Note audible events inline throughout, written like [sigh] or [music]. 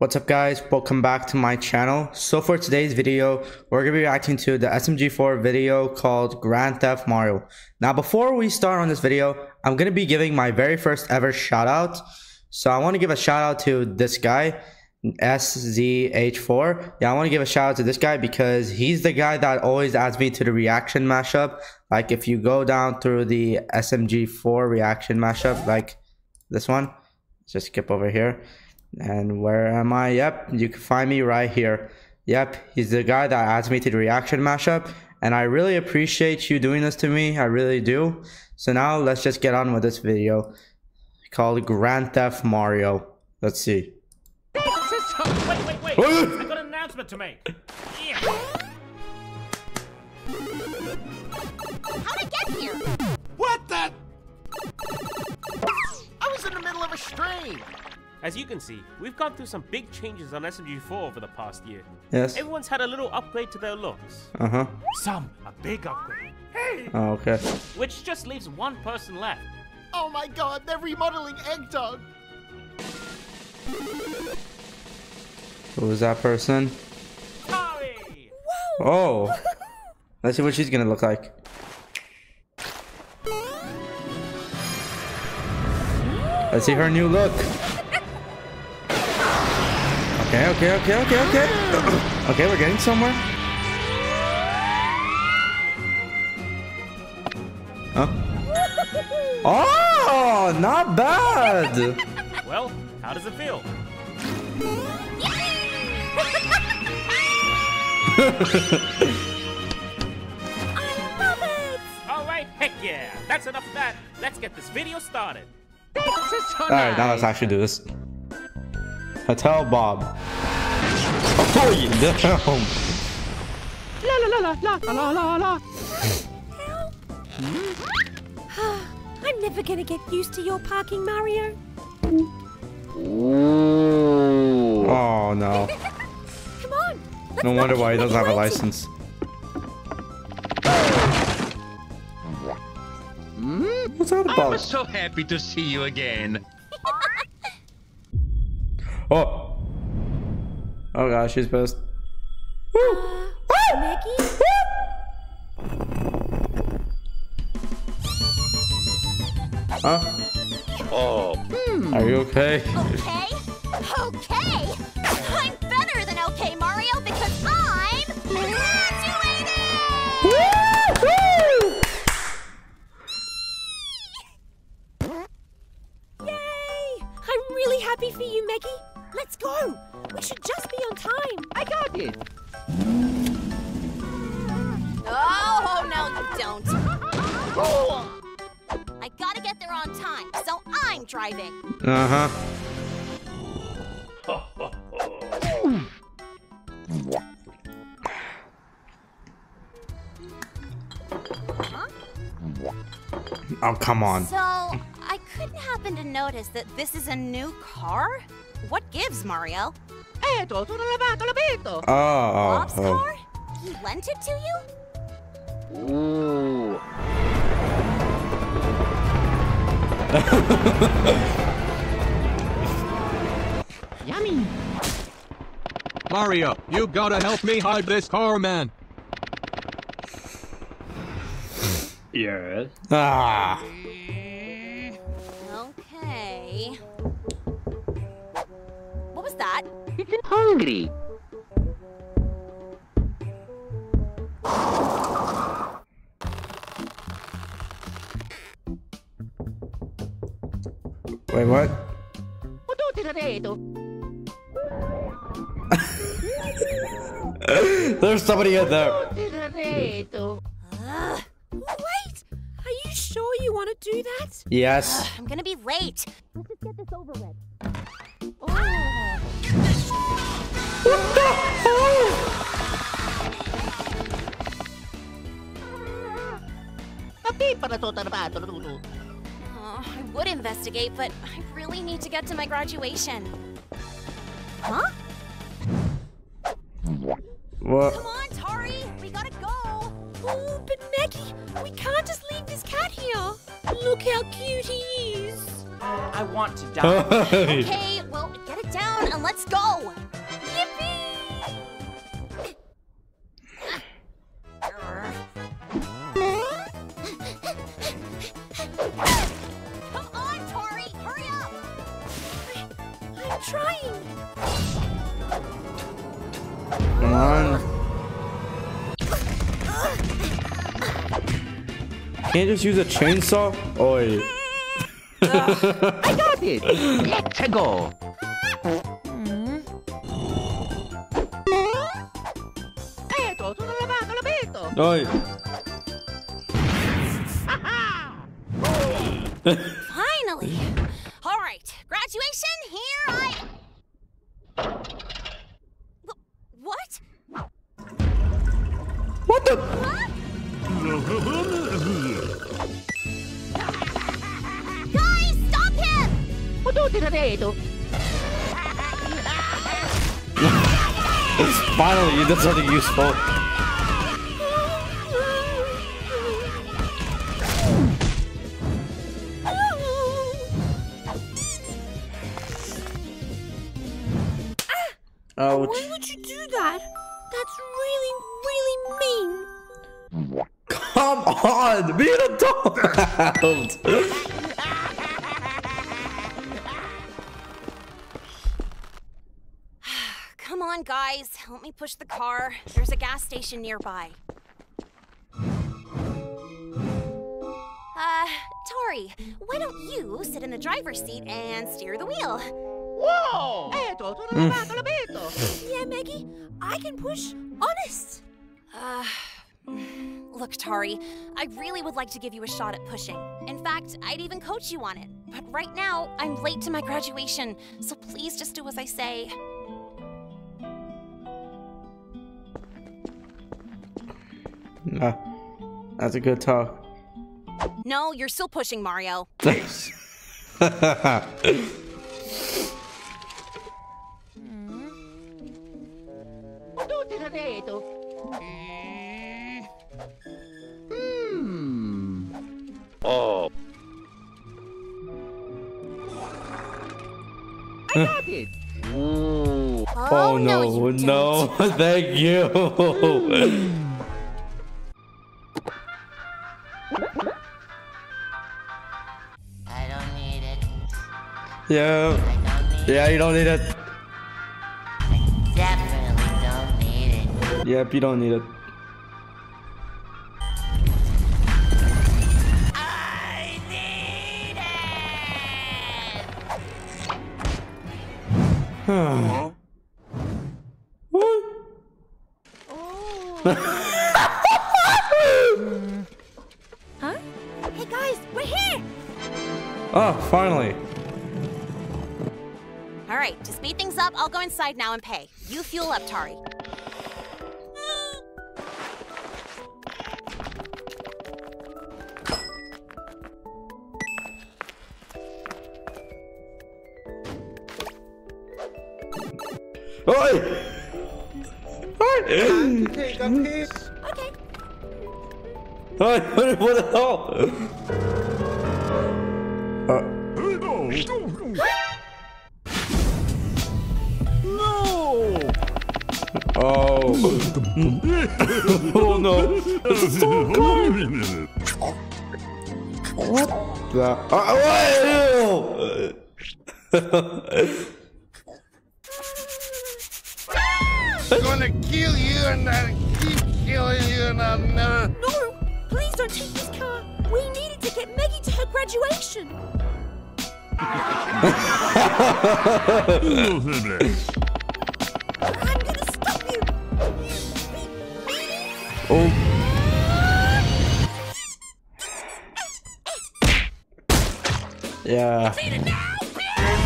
What's up guys, welcome back to my channel. So for today's video, we're going to be reacting to the SMG4 video called Grand Theft Mario. Now before we start on this video, I'm going to be giving my very first ever shout out. So I want to give a shout out to this guy, SZH4. Yeah, I want to give a shout out to this guy because he's the guy that always adds me to the reaction mashup. Like if you go down through the SMG4 reaction mashup, like this one, just skip over here and where am I? Yep, you can find me right here. Yep, he's the guy that adds me to the reaction mashup. And I really appreciate you doing this to me. I really do. So now let's just get on with this video called Grand Theft Mario. Let's see. Wait, wait, wait! I got an announcement to make. How'd I get here? What the? I was in the middle of a stream. As you can see, we've gone through some big changes on SMG4 over the past year. Yes. Everyone's had a little upgrade to their looks. Uh huh. Some a big upgrade. Hey! Oh, okay. Which just leaves one person left. Oh my god, they're remodeling Egg Dog. Who's that person? Sorry! Oh. Let's see what she's gonna look like. Let's see her new look. Okay, okay, okay, okay, okay. [clears throat] okay, we're getting somewhere. Huh? Oh, not bad. Well, how does it feel? [laughs] I love it! Alright, heck yeah! That's enough of that. Let's get this video started. All right, now let's actually do this. Hotel Bob. Oh, you damn. I'm never gonna get used to your parking, Mario. Oh no. [laughs] Come on. let's No wonder why he doesn't have a license. What's that about? I about? was so happy to see you again. Oh. Oh gosh, she's pissed. Meggy? Huh? Oh, Are you okay? Okay. Okay. I'm better than okay, Mario, driving. Uh huh. Oh, come on. So, I couldn't happen to notice that this is a new car? What gives, Mario? Oh, oh, Bob's oh. car? He lent it to you? [laughs] Mario, you gotta help me hide this car, man. Yes. Ah. Okay. What was that? Hungry. Wait, what? [laughs] There's somebody in there. Ugh. Wait! Are you sure you want to do that? Yes. I'm gonna be late. Let's just get this over with. Ah! Oh, I would investigate, but I really need to get to my graduation. Huh? What? Come on, Tari! We gotta go! Oh, but Meggy, we can't just leave this cat here. Look how cute he is. I want to die. Okay, well, get it down and let's go! Come on. Can't just use a chainsaw? Oi. [laughs] I got it. Let's go. Eto, sono lavato, l'abito. Oi. Finally! All right, graduation, here I. Guys, stop him! Potuti l'abito. Finally, you did something useful. Ah! Ouch. On, be an adult. [sighs] Come on, guys. Help me push the car. There's a gas station nearby. Uh, Tari, why don't you sit in the driver's seat and steer the wheel? Whoa! Eto, sono lavato, l'abito. Yeah, Meggy, I can push. Honest. Uh, look, Tari, I really would like to give you a shot at pushing. In fact, I'd even coach you on it. But right now, I'm late to my graduation, so please just do as I say. Nah, that's a good talk. No, you're still pushing, Mario. Thanks. [laughs] Mm. Oh. I got oh, it. Ooh. Oh, no, you no, don't. [laughs] thank you. I don't need it. yeah, need yeah, you don't need it. it. Definitely don't need it. Yep, you don't need it. What? Huh? Oh. Hey, guys, we're here! Oh, finally. All right, to speed things up, I'll go inside now and pay. You fuel up, Tari. Oi! Oi! Okay. Oi, what what the hell? Uh, oh. oh no. It's so good. What the? Uh, Gonna kill you and I'll keep killing you and I'll never. No! Please don't take this car! We need it to get Meggy to her graduation! [laughs] I'm gonna stop you! You oh. [laughs] Yeah.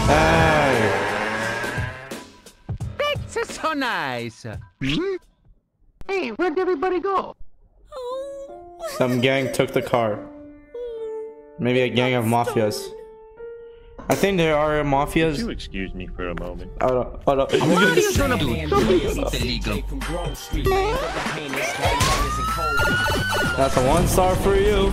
Hey. That's so nice. Hmm? Hey, where'd everybody go? Some gang took the car. Maybe a gang of mafias. I think there are mafias. you excuse me for a moment? Hold up, hold up. Mario's gonna be That's a one star for you.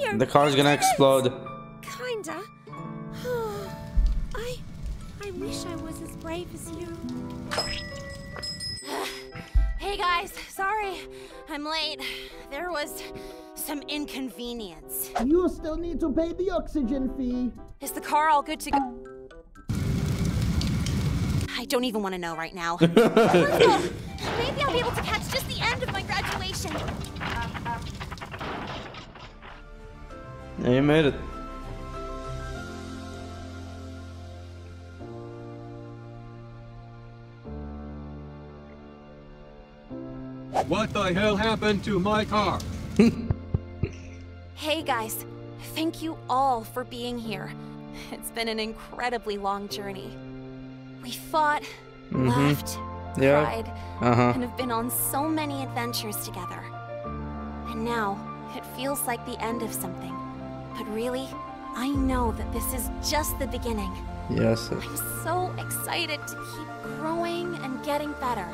Mario! The car's gonna explode. Kinda. [sighs] I. I wish I was as brave as you. [sighs] hey guys, sorry. I'm late. There was some inconvenience. You still need to pay the oxygen fee. Is the car all good to go? I don't even want to know right now. [laughs] Maybe I'll be able to catch just the end of my graduation. Yeah, you made it. What the hell happened to my car? [laughs] Hey guys, thank you all for being here. It's been an incredibly long journey. We fought, laughed, Yeah. cried, Uh-huh. and have been on so many adventures together. And now, it feels like the end of something. But really, I know that this is just the beginning. Yes. I'm so excited to keep growing and getting better.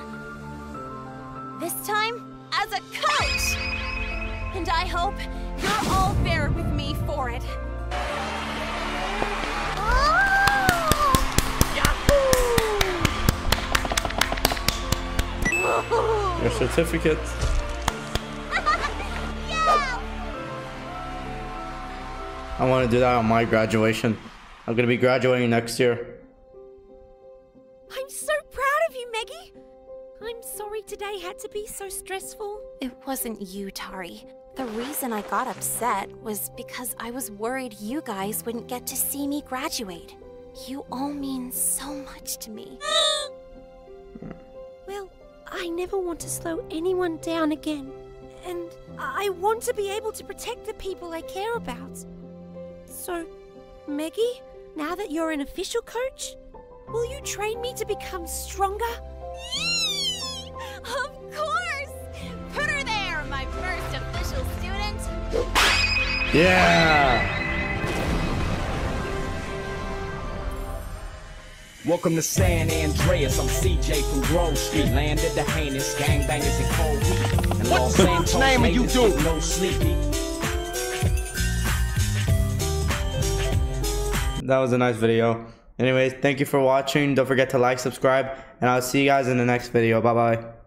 This time, as a coach! And I hope you're all there with me for it. Ah! Your certificate. I want to do that on my graduation. I'm gonna be graduating next year. I'm so proud of you, Meggy. I'm sorry today had to be so stressful. It wasn't you, Tari. The reason I got upset was because I was worried you guys wouldn't get to see me graduate. You all mean so much to me. [gasps] Well, I never want to slow anyone down again. And I want to be able to protect the people I care about. So, Meggy, now that you're an official coach, will you train me to become stronger? Of course! Put her there, my first official student. Yeah. Welcome to San Andreas. I'm CJ from Grove Street. Landed the heinous gangbangers in cold heat. And What Los the name are you natives doing? get No sleepy. That was a nice video. Anyways, thank you for watching. Don't forget to like, subscribe, and I'll see you guys in the next video. Bye bye.